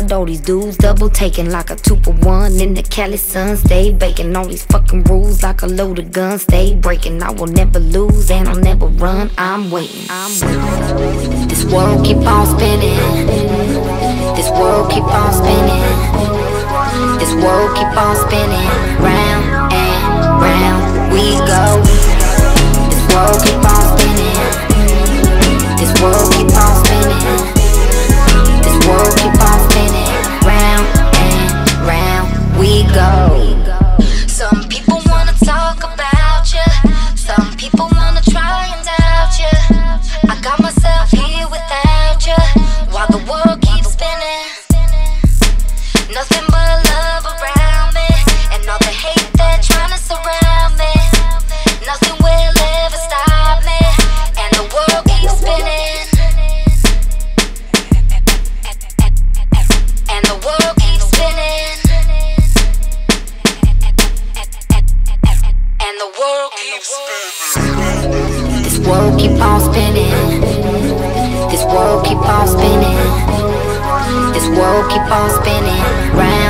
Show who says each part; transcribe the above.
Speaker 1: got all these dudes double taking like a two for one in the Cali sun. Stay baking all these fucking rules like a loaded gun. Stay breaking, I will never lose and I'll never run. I'm waiting. I'm waiting. This world keep on spinning. This world keep on spinning. This world keep on spinning. Round and go. Some people wanna talk about you. Some people wanna try and doubt you. I got myself here without you. While the world keeps spinning. Nothing but love world keep on spinning. This world keep on spinning. This world keep on spinning.